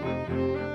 Música